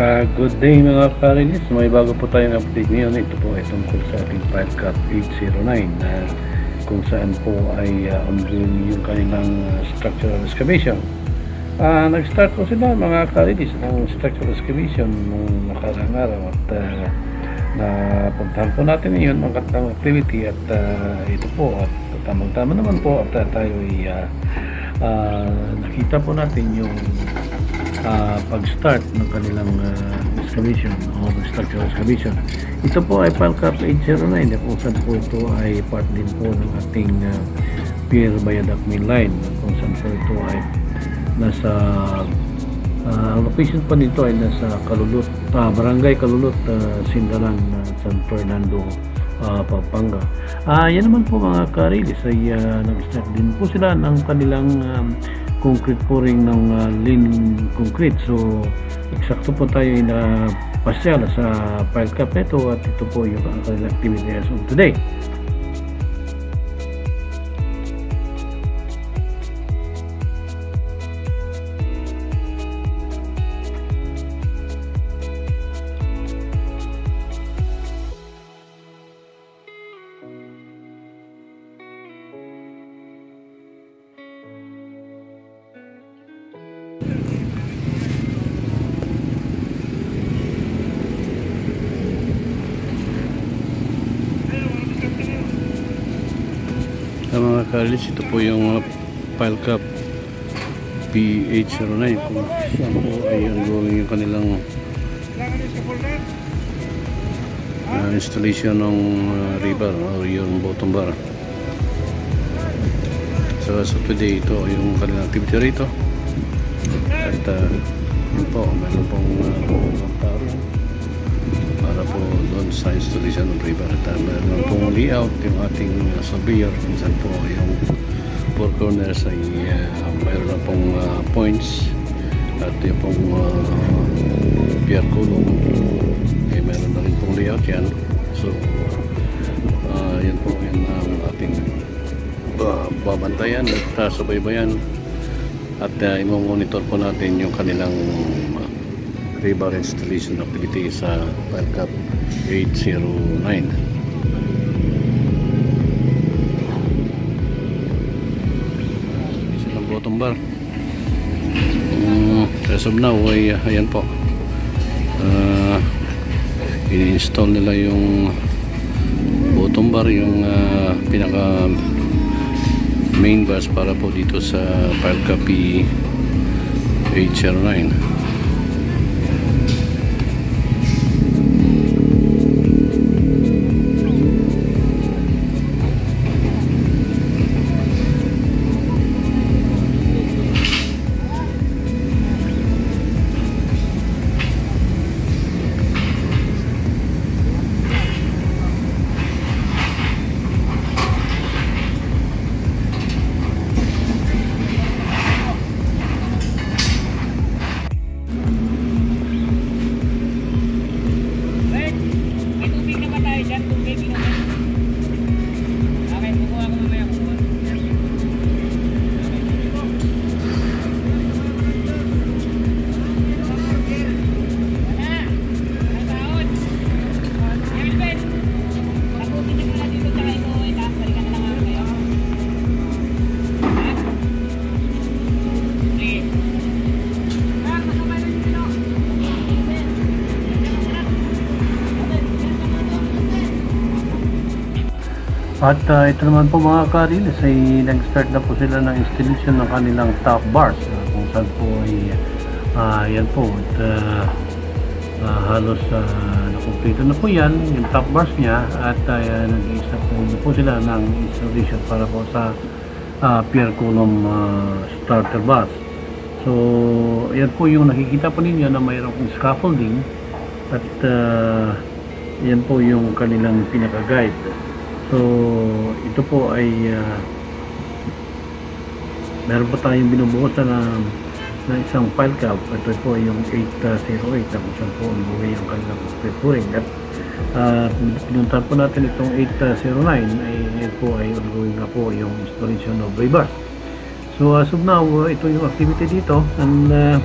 Uh, good day mga karinis. May bago po tayong update ngayon. Ito po ay tungkol sa ating File Cap 809 na kung saan po ay uh, ongoing yung kanilang uh, structural excavation. Uh, Nag-start po sila mga karinis ng structural excavation nung nakarang araw at uh, napuntahan po natin ngayon ang kanilang activity at uh, ito po at tamang-tama naman po at uh, tayo ay uh, uh, nakita po natin yung uh, pag-start ng kanilang uh, excavation o structural excavation. Ito po ay Palcap 809 na kung saan po ito ay part din po ng ating uh, Pier Bayadak main line kung saan po ito ay nasa uh, location po nito ay nasa Kalulot, uh, Barangay Kalulot, uh, Sindalan, uh, San Fernando, uh, Pampanga. Uh, yan naman po mga karilis ay uh, nag-start din po sila ng kanilang um, concrete pouring ng uh, lean concrete. So, eksakto po tayo na pasyal sa pile cap nito at ito po yung ang activity as of today. Mga kalis, ito po yung uh, file cap PH09 kung saan po ay ongoing yung kanilang uh, installation ng uh, rebar o yung bottom bar. So as of today, ito yung kanilang activity rito. At uh, yun po, meron pong uh, taro para po doon sa installation ng river at uh, meron pong layout yung ating uh, surveyor kung saan po yung four corners ay uh, mayroon na pong uh, points at yung pong uh, pier column ay meron na rin pong layout yan. So uh, yan po yan ang ating uh, babantayan at uh, subaybayan. At uh, imo-monitor po natin yung kanilang rebar installation activity sa Palcap 809 silang bottom bar um, as of now ay ayan po. Uh, ini-install nila yung bottom bar yung uh, pinaka main bus para po dito sa Palcap 809 At uh, ito naman po mga karilis ay nag-start na po sila ng installation ng kanilang top bars uh, kung saan po ay uh, yan po at uh, uh, halos uh, nakumpleto na po yan yung top bars niya at uh, nag-i-start po, po sila ng installation para po sa uh, pier column uh, starter bus so yan po yung nakikita po ninyo na mayroong scaffolding at uh, yan po yung kanilang pinaka-guide So, ito po ay uh, meron po tayong binubuhos na na isang file cap. Ito po ay yung 808 na kung saan po buhay ang kanilang prepuring. At uh, po natin itong 809 ay yan po ay ongoing na po yung installation of rebars. So, as of now, uh, ito yung activity dito. And uh,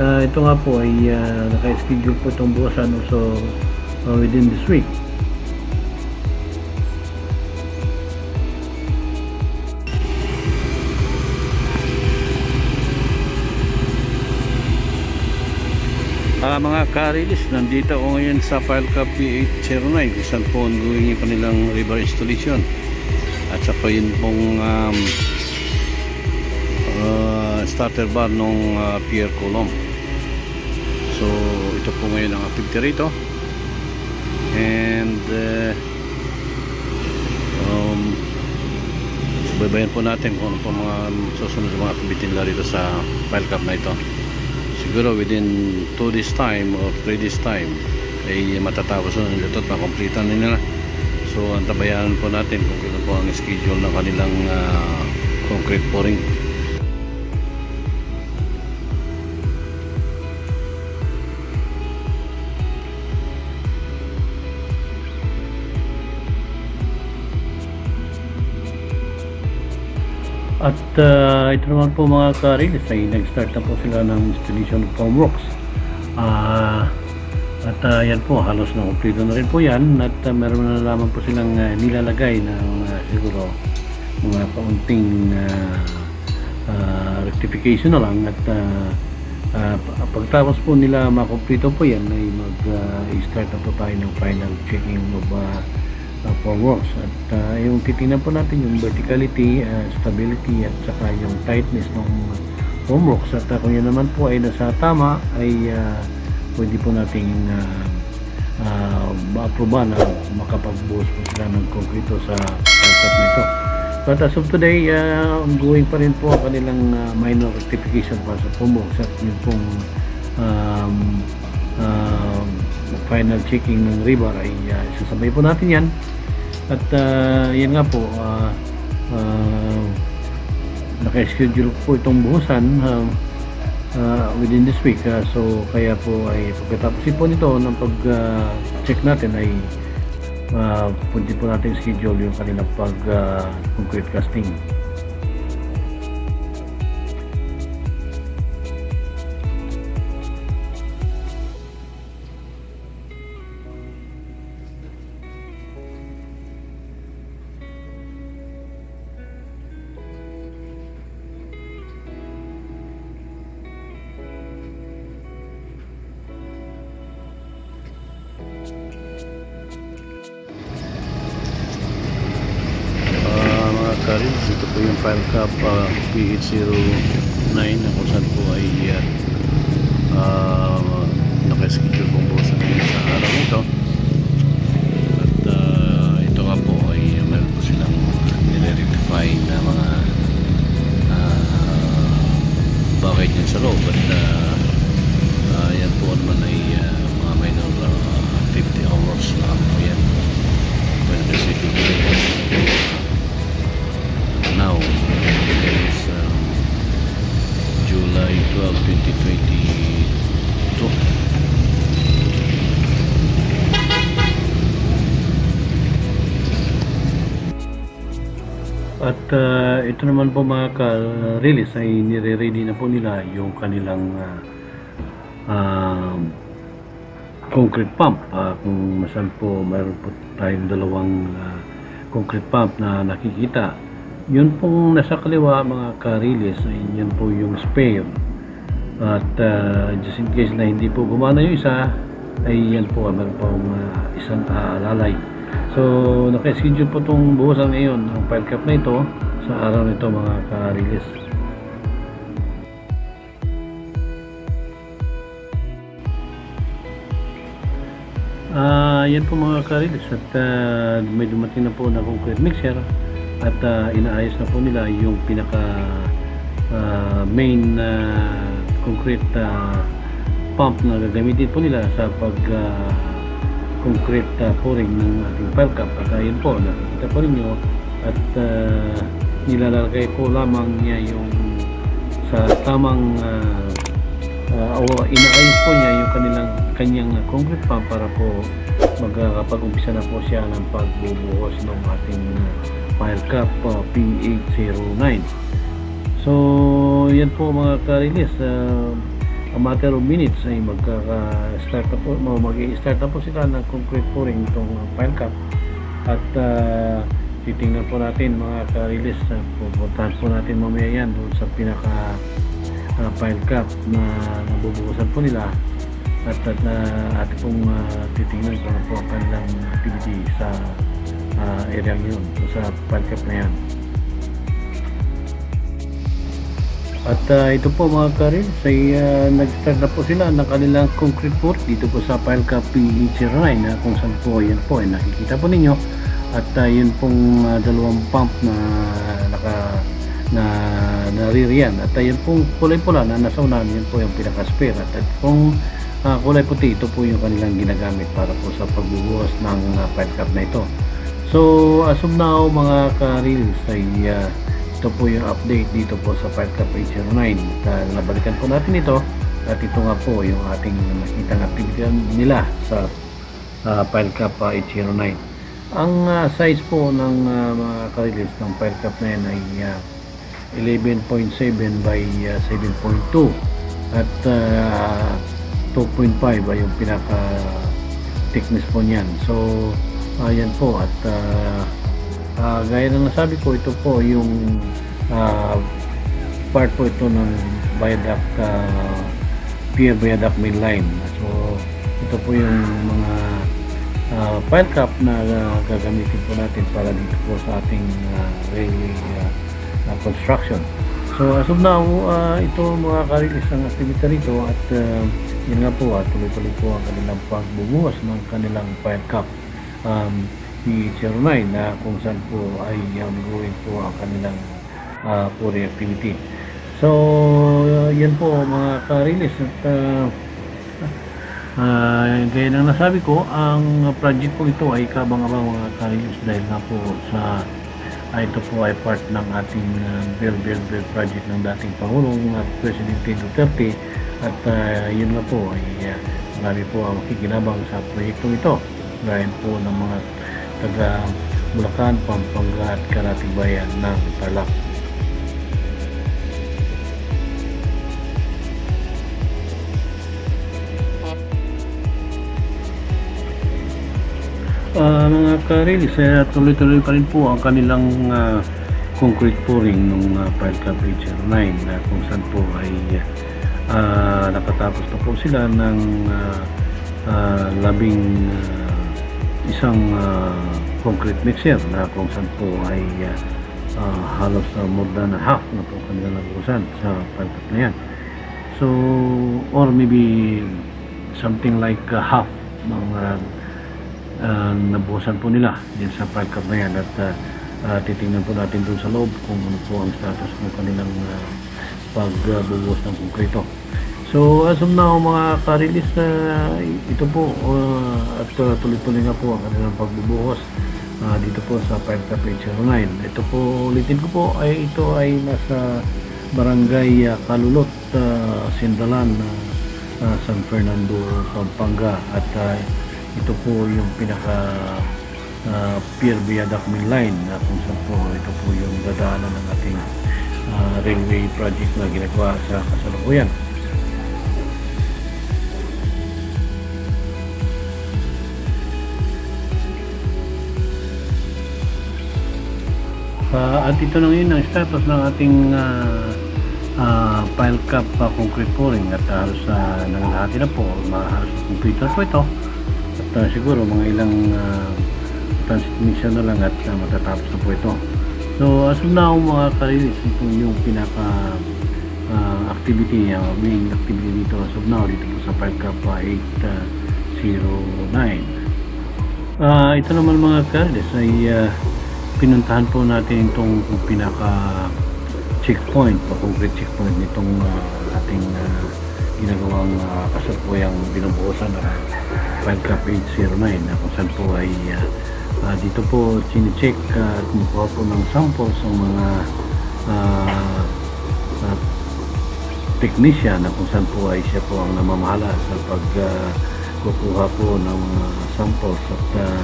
Ah, ito nga po ay uh, naka-schedule po itong buwasan so uh, within this week. Ah, mga karilis, nandito ako ngayon sa File Cup P809 kung saan po ongoing yung kanilang river installation. At saka yun pong um, uh, starter bar nung uh, Pierre Coulomb so ito po ngayon ang activity rito. And uh, um, subaybayan po natin kung ano po mga susunod mga activity nila rito sa File Cup na ito siguro within 2 days time or 3 days time ay matatapos na nila ito at makomplete na nila. So antabayan po natin kung kailan po ang schedule ng kanilang uh, concrete pouring At uh, ito naman po mga karilis ay nag-start na po sila ng installation of foam rocks. Ah, at uh, yan po, halos na kumplito na rin po yan. At uh, meron na lamang po silang uh, nilalagay ng uh, siguro mga kaunting uh, uh, rectification na lang. At uh, uh, pagtapos po nila makumplito po yan ay mag-start uh, na po tayo ng final checking of uh, uh, foam rocks at uh, yung titingnan po natin yung verticality, uh, stability at saka yung tightness ng foam rocks at uh, kung yun naman po ay nasa tama ay uh, pwede po nating uh, uh, ma-aproba na makapagbuhos po sila ng konkrito sa pagkat na ito. But as of today uh, ongoing pa rin po ang kanilang uh, minor rectification para sa foam rocks at yung pong um, uh, final checking ng rebar ay uh, isasabay po natin yan at uh, yan nga po uh, uh, naka-schedule po itong buhusan uh, uh, within this week. Uh, so kaya po ay pagkatapos po nito ng pag uh, natin ay uh, pwede po natin schedule yung kanilang pag uh, casting sa at uh, ito naman po mga ka-release ay nire-ready na po nila yung kanilang uh, uh, concrete pump. Uh, kung masan po mayroon po tayong dalawang uh, concrete pump na nakikita. Yun pong nasa kaliwa mga ka-release ay yun po yung spare. At uh, just in case na hindi po gumana yung isa ay yan po meron pong uh, isang aalalay so naka-schedule po itong buhusan ngayon ng file cap na ito sa araw nito mga ka-release. Ah, yan po mga karilis at ah, may dumating na po na concrete mixer at ah, inaayos na po nila yung pinaka ah, main na concrete ah, pump na gagamitin po nila sa pag ah, concrete ah, pouring ng ating pile cap at ayun po nakikita po rin nyo at ah, nilalagay po lamang niya yung sa tamang ah, uh, o inaayos po niya yung kanilang kanyang uh, concrete pump para po magkakapag-umpisa na po siya ng pagbubuhos ng ating uh, file cap uh, P809 so yan po mga karilis uh, a matter of minutes ay magkaka-start na po, mag-i-start na po sila ng concrete pouring itong pile cap. At ah, titingnan po natin mga ka-release uh, pupuntahan po natin mamaya yan doon sa pinaka ah, pile cap na nabubuhusan po nila. At at uh, atin pong ah, titingnan kung ano po ang kanilang activity sa uh, area yun sa pile cap na yan At ah, ito po mga karin, ay ah, nag-start na po sila ng kanilang concrete pour dito po sa Pile Cup PE09 na kung saan po yan po ay nakikita po ninyo. At ah, yun pong ah, dalawang pump na naka na naririyan. At ayun pong kulay pula na nasa unahan, yun po yung pinaka-spare. At ito pong ah, kulay puti, ito po yung kanilang ginagamit para po sa pagbubuhos ng Pile Cup na ito. So, as of now mga ka-reels ay ah, ito po yung update dito po sa File Cup 809 at nabalikan po natin ito at ito nga po yung ating nakitang activity nila sa uh, File Cup uh, 809 ang ah, size po ng ah, mga ka-release ng File Cup na yan ay ah, 11.7 by ah, 7.2 at ah, 2.5 ay yung pinaka thickness po niyan. So ayan po at ah, Ah, gaya ng nasabi ko, ito po yung ah, part po ito ng viaduct, uh, pier viaduct main line. So, ito po yung mga ah, pile cap na ah, gagamitin po natin para dito po sa ating ah, railway ah, ah, construction. So, as of now, ah, ito mga karilis ang activity rito at ah, yun nga po, at tuloy-tuloy po ang kanilang pagbubuhos ng kanilang pile cap. Um, ni 09 na kung saan po ay ongoing po ang kanilang uh, pouring activity. So, uh, yan po mga ka-release. At uh, uh, gaya ng nasabi ko, ang project po ito ay kabang-abang mga ka-release dahil nga po sa uh, ito po ay part ng ating uh, Build Build Build project ng dating Pangulong at Presidente Duterte. At uh, yun nga po ay uh, marami po ang makikinabang sa proyektong ito. Gaya po ng mga taga Bulacan, Pampanga at Karating Bayan ng Tarlac. Uh, mga ka-release, eh, tuloy-tuloy pa rin po ang kanilang uh, concrete pouring ng uh, Pile Cup HR9 na kung saan po ay uh, nakatapos na po sila ng uh, uh, labing uh, isang uh, concrete mixer na kung saan po ay uh, uh, halos uh, more than half na po kanila nabusan sa palkat na yan. So, or maybe something like uh, half ng uh, uh, nabuhusan po nila din sa palkat na yan at uh, uh, titingnan po natin doon sa loob kung ano po ang status ng kanilang uh, pagbubuhos ng konkreto. So as of now mga ka-release uh, ito po uh, at uh, tuloy-tuloy nga po ang kanilang pagbubuhos uh, dito po sa Fire Cup 09. Ito po ulitin ko po ay ito ay nasa Barangay uh, Kalulot, uh, Sindalan, uh, uh, San Fernando, Pampanga at uh, ito po yung pinaka uh, Pier Main Line na kung saan po ito po yung dadaanan ng ating uh, railway project na ginagawa sa kasalukuyan. Uh, at ito na ngayon ang status ng ating uh, uh, pile cap uh, concrete pouring. At halos uh, nangalahati na po halos computer po ito. At uh, siguro mga ilang uh, transmission na lang at uh, matatapos na po ito. So as of now mga karinis ito yung pinaka uh, activity uh, main activity dito as of now dito po sa pile cap uh, 809 uh, ito naman mga karinis ay uh, pinuntahan po natin itong pinaka checkpoint concrete checkpoint nitong uh, ating uh, ginagawang uh, kasapuyang binubuosan ng file cap 809 na kung saan po ay uh, uh, dito po chine-check uh, at kumukuha po ng samples ng mga uh, uh, technician na kung saan po ay siya po ang namamahala sa pag uh, po ng mga samples at uh,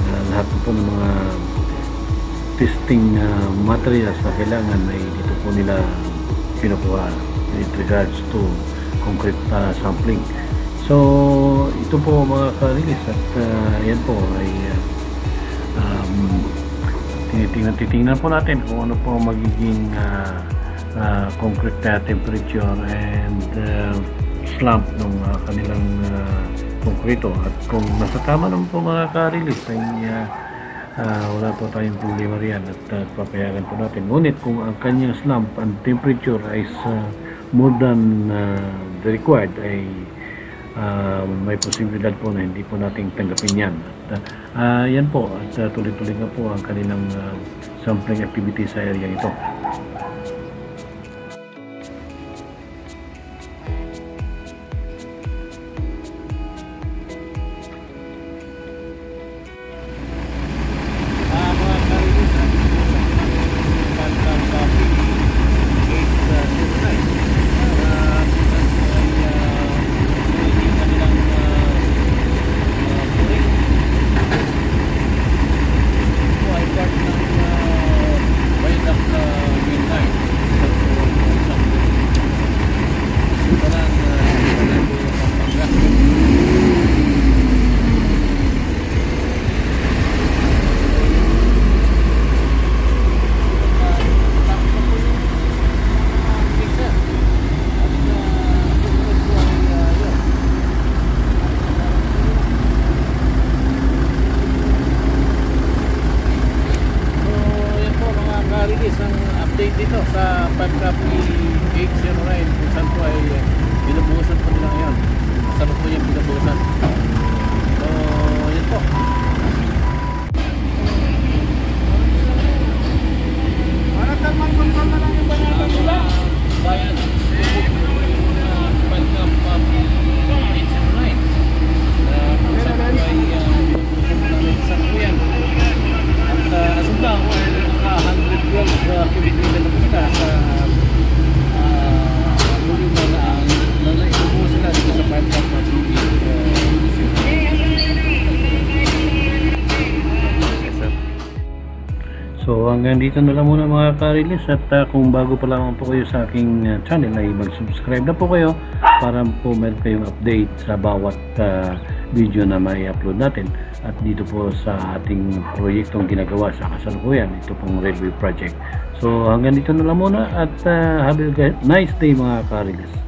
uh, lahat po ng mga testing uh, materials na kailangan ay dito po nila kinukuha with regards to concrete uh, sampling. So, ito po mga ka-release at uh, yan po ay uh, um, tinitingnan, titingnan po natin kung ano po magiging uh, uh, concrete uh, temperature and uh, slump ng uh, kanilang uh, konkreto at kung nasa tama naman po mga ka-release ay uh, uh, wala po tayong problema riyan at uh, papayagan po natin. Ngunit kung ang kanyang slump and temperature is uh, more than uh, the required ay uh, may posibilidad po na hindi po nating tanggapin yan. At uh, yan po at uh, tuloy-tuloy nga po ang kanilang uh, sampling activity sa area ito hanggang dito na lang muna mga ka-release at uh, kung bago pa lamang po kayo sa aking uh, channel ay mag-subscribe na po kayo para po meron kayong update sa bawat uh, video na may upload natin at dito po sa ating proyektong ginagawa sa kasalukuyan ito pong railway project. So hanggang dito na lang muna at uh, have a nice day mga ka-release.